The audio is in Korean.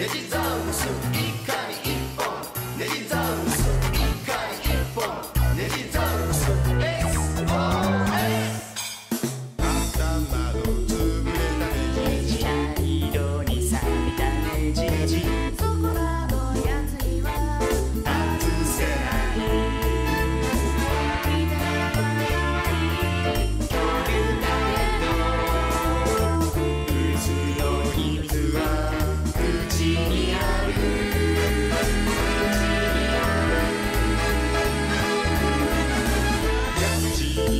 내짓다 웃음.